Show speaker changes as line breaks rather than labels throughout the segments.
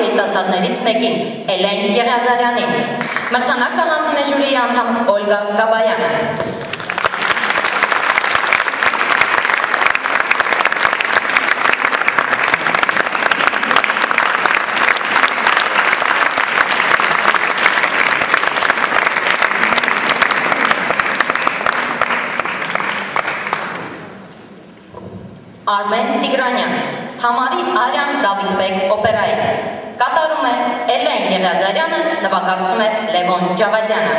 երիտասարդներից մեկին՝ Էլեն Եղիազարյանին։ Մրցանակը հանձնում է ժյուրիի անդամ Օլգա Գաբայանը։ Արմեն Տիգրանյան, Թամարի Արյան Դավիթբեկ օպերայից։ Կատարում է Էլեն Եղիազարյանը, նվագակցում է Լևոն Ջավադյանը։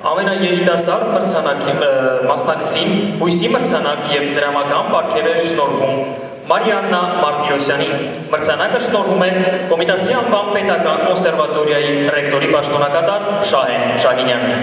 ամենաերիտասարդ մրցանակի մասնակցին հույսի մրցանակ եւ դրամական պարգև է շնորհվում Մարիաննա Մարտիրոսյանին։ Մրցանակը շնորհում է Կոմիտասի անվան պետական կոնսերվատորիայի ռեկտորի պաշտոնակատար Շահեն Շահինյանը։